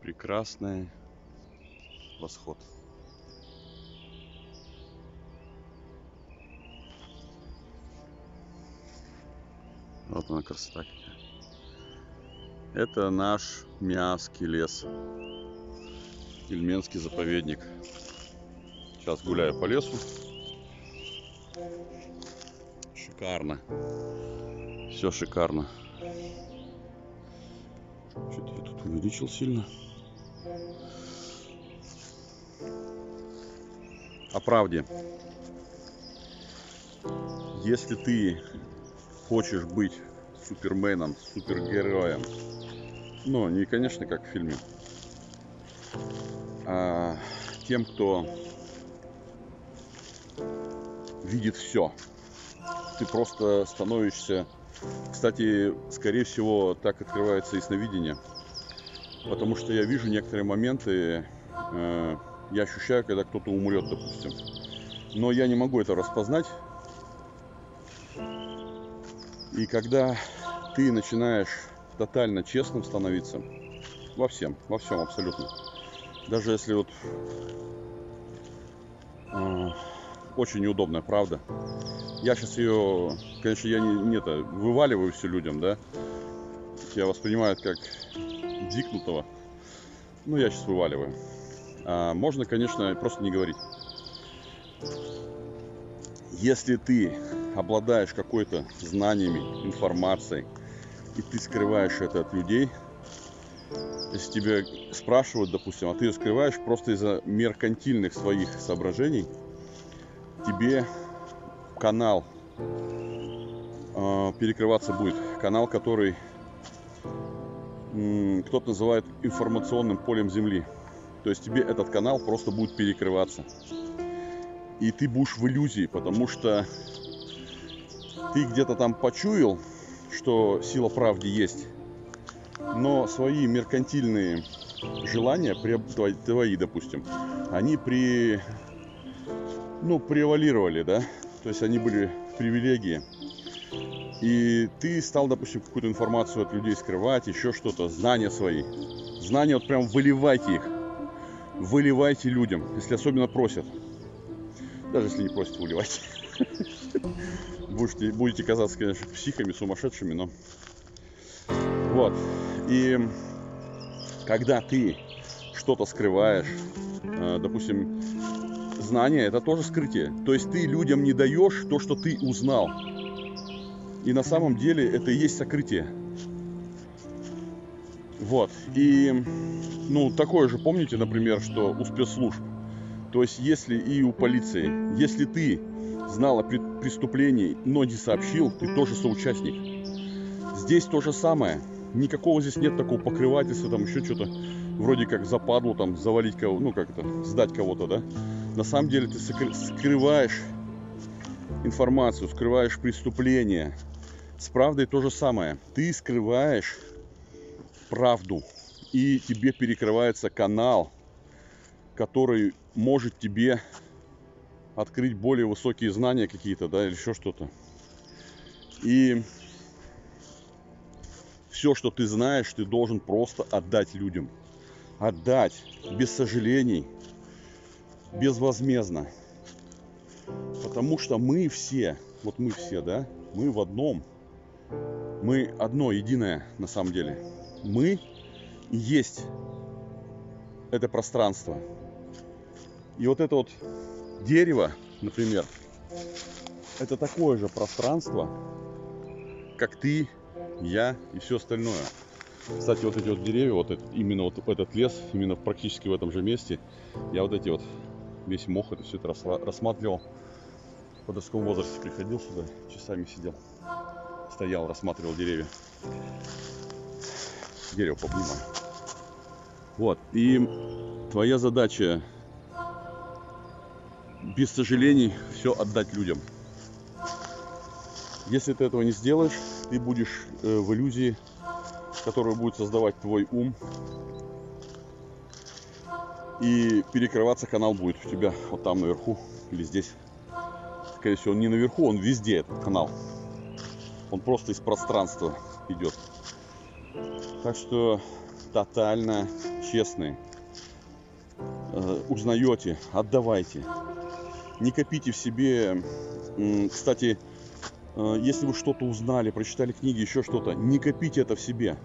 прекрасный восход. Вот она красота какая. Это наш Миасский лес. Ильменский заповедник. Сейчас гуляю по лесу. Шикарно. Все шикарно. Что-то я тут увеличил сильно. О правде. Если ты хочешь быть суперменом, супергероем, ну, не, конечно, как в фильме, а тем, кто видит все. Ты просто становишься... Кстати, скорее всего, так открывается ясновидение. Потому что я вижу некоторые моменты, э, я ощущаю, когда кто-то умрет, допустим. Но я не могу это распознать. И когда ты начинаешь тотально честным становиться во всем, во всем абсолютно. Даже если вот э, очень неудобная, правда. Я сейчас ее, конечно, я не, не это, вываливаю все людям, да. Я воспринимают как дикнутого. Ну, я сейчас вываливаю. А можно, конечно, просто не говорить. Если ты обладаешь какой-то знаниями, информацией, и ты скрываешь это от людей, если тебя спрашивают, допустим, а ты ее скрываешь просто из-за меркантильных своих соображений, тебе канал э, перекрываться будет. Канал, который кто-то называет информационным полем Земли. То есть тебе этот канал просто будет перекрываться. И ты будешь в иллюзии, потому что ты где-то там почуял, что сила правды есть, но свои меркантильные желания, твои, твои, допустим, они при, ну, превалировали, да, то есть они были привилегии. И ты стал, допустим, какую-то информацию от людей скрывать, еще что-то, знания свои. Знания вот прям выливайте их. Выливайте людям, если особенно просят. Даже если не просят, выливайте. Будете, будете казаться, конечно, психами, сумасшедшими, но... Вот. И когда ты что-то скрываешь, э, допустим, знание это тоже скрытие. То есть ты людям не даешь то, что ты узнал. И на самом деле это и есть сокрытие. Вот. И, ну, такое же помните, например, что у спецслужб. То есть, если и у полиции, если ты знал о преступлении, но не сообщил, ты тоже соучастник. Здесь то же самое. Никакого здесь нет такого покрывательства, там еще что-то вроде как западло там завалить кого, ну как это, сдать кого-то, да? На самом деле ты скрываешь информацию, скрываешь преступление. С правдой то же самое. Ты скрываешь правду, и тебе перекрывается канал, который может тебе открыть более высокие знания какие-то, да, или еще что-то. И все, что ты знаешь, ты должен просто отдать людям. Отдать без сожалений, безвозмездно. Потому что мы все, вот мы все, да, мы в одном. Мы одно, единое на самом деле. Мы и есть это пространство. И вот это вот дерево, например, это такое же пространство, как ты, я и все остальное. Кстати, вот эти вот деревья, вот это, именно вот этот лес, именно практически в этом же месте, я вот эти вот, весь мох, это все это рассматривал. В подростковом возрасте приходил сюда, часами сидел, стоял, рассматривал деревья. Дерево пообнимаю. Вот, и твоя задача без сожалений все отдать людям. Если ты этого не сделаешь, ты будешь э, в иллюзии, которую будет создавать твой ум. И перекрываться канал будет у тебя вот там наверху или здесь. Скорее всего, он не наверху, он везде этот канал. Он просто из пространства идет. Так что тотально честные. Э, узнаете, отдавайте. Не копите в себе. Кстати, э, если вы что-то узнали, прочитали книги, еще что-то, не копите это в себе.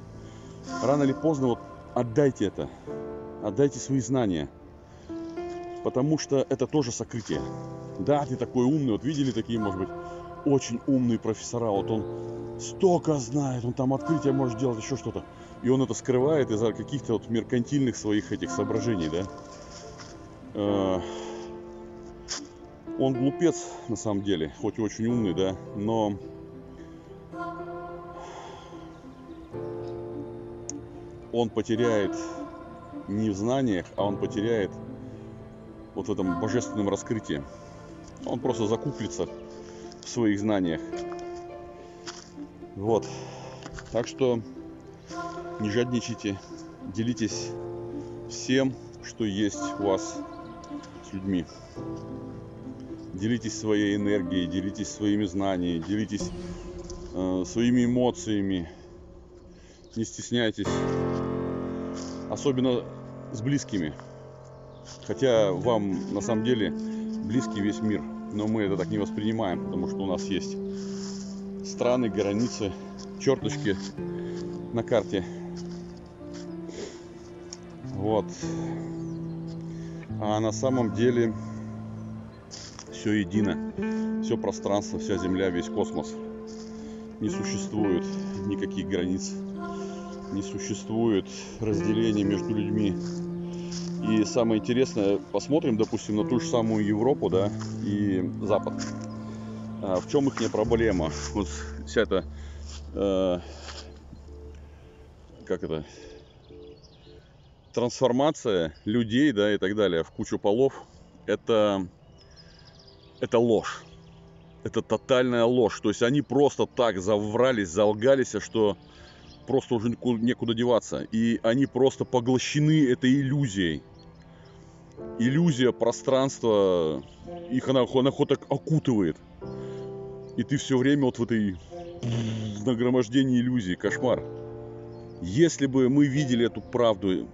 Рано или поздно вот отдайте это. Отдайте свои знания. Потому что это тоже сокрытие. Да, ты такой умный. Вот видели такие, может быть, очень умные профессора. Вот он столько знает, он там открытие может делать, еще что-то. И он это скрывает из-за каких-то вот меркантильных своих этих соображений, да. Э, он глупец на самом деле, хоть и очень умный, да, но он потеряет не в знаниях, а он потеряет вот в этом божественном раскрытии. Он просто закуплится в своих знаниях. Вот. Так что не жадничайте, делитесь всем, что есть у вас с людьми. Делитесь своей энергией, делитесь своими знаниями, делитесь э, своими эмоциями. Не стесняйтесь. Особенно с близкими. Хотя вам на самом деле близкий весь мир. Но мы это так не воспринимаем, потому что у нас есть страны, границы, черточки на карте. Вот. А на самом деле все едино. Все пространство, вся Земля, весь космос. Не существует никаких границ. Не существует разделения между людьми. И самое интересное, посмотрим, допустим, на ту же самую Европу, да, и Запад. А в чем их проблема? Вот вся эта, э, как это, трансформация людей, да, и так далее в кучу полов, это, это ложь. Это тотальная ложь. То есть они просто так заврались, залгались, что просто уже некуда деваться. И они просто поглощены этой иллюзией. Иллюзия пространства, их она, она хоть так окутывает. И ты все время вот в этой нагромождении иллюзий. Кошмар. Если бы мы видели эту правду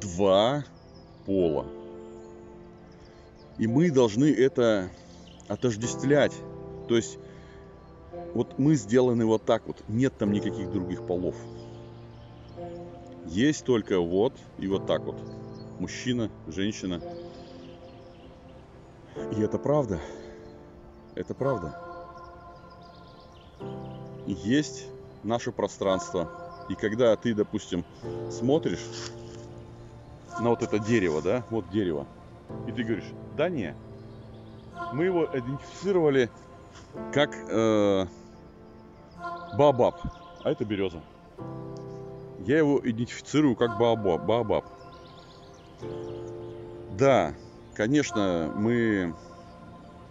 два пола. И мы должны это отождествлять. То есть вот мы сделаны вот так вот. Нет там никаких других полов. Есть только вот и вот так вот. Мужчина, женщина. И это правда. Это правда. есть наше пространство. И когда ты, допустим, смотришь на вот это дерево, да, вот дерево, и ты говоришь, да не, мы его идентифицировали как э, баобаб, а это береза. Я его идентифицирую как баобаб. Да, конечно, мы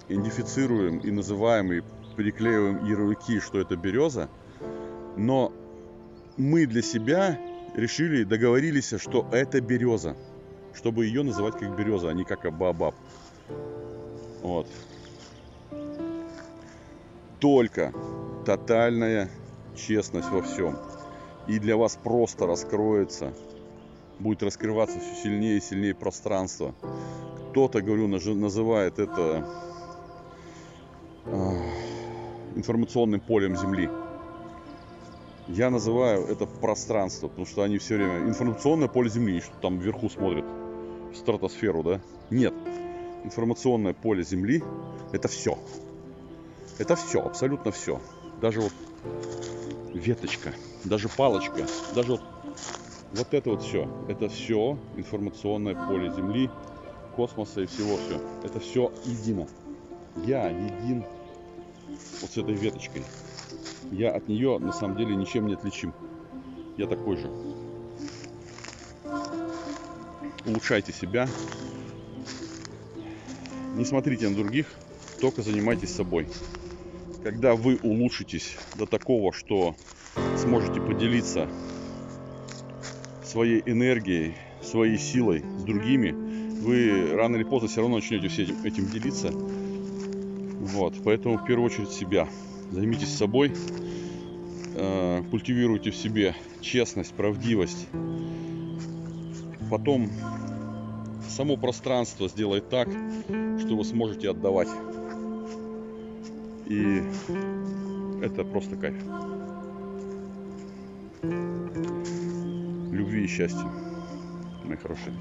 идентифицируем и называем и приклеиваем ярлыки, что это береза, но мы для себя решили, договорились, что это береза. Чтобы ее называть как береза, а не как баобаб. Вот. Только тотальная честность во всем. И для вас просто раскроется, будет раскрываться все сильнее и сильнее пространство. Кто-то, говорю, называет это э, информационным полем Земли. Я называю это пространство, потому что они все время... Информационное поле Земли, что там вверху смотрят в стратосферу, да? Нет. Информационное поле Земли – это все. Это все, абсолютно все. Даже вот веточка, даже палочка, даже вот, вот это вот все. Это все информационное поле Земли, космоса и всего все. Это все едино. Я един вот с этой веточкой я от нее на самом деле ничем не отличим. Я такой же. Улучшайте себя. Не смотрите на других, только занимайтесь собой. Когда вы улучшитесь до такого, что сможете поделиться своей энергией, своей силой с другими, вы рано или поздно все равно начнете все этим, этим делиться. Вот, поэтому в первую очередь себя. Займитесь собой, э, культивируйте в себе честность, правдивость, потом само пространство сделает так, что вы сможете отдавать. И это просто кайф. Любви и счастья, мои хорошие.